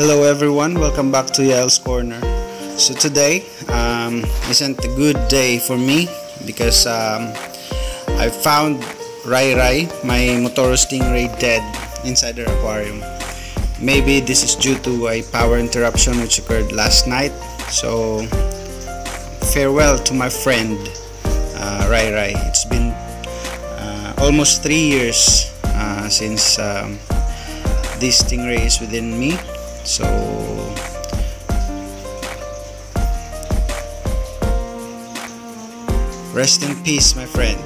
Hello everyone, welcome back to Yael's Corner. So today um, isn't a good day for me because um, I found Rayray, my Motoro Stingray dead inside the aquarium. Maybe this is due to a power interruption which occurred last night. So farewell to my friend uh, Rayray. It's been uh, almost three years uh, since um, this stingray is within me so rest in peace my friend